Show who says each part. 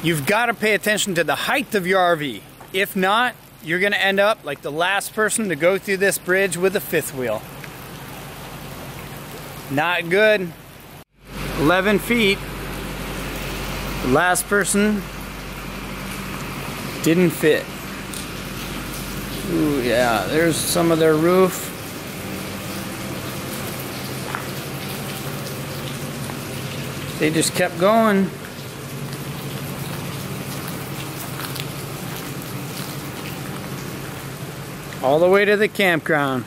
Speaker 1: You've got to pay attention to the height of your RV. If not, you're going to end up like the last person to go through this bridge with a fifth wheel. Not good. 11 feet. The last person didn't fit. Ooh, yeah, there's some of their roof. They just kept going. All the way to the campground.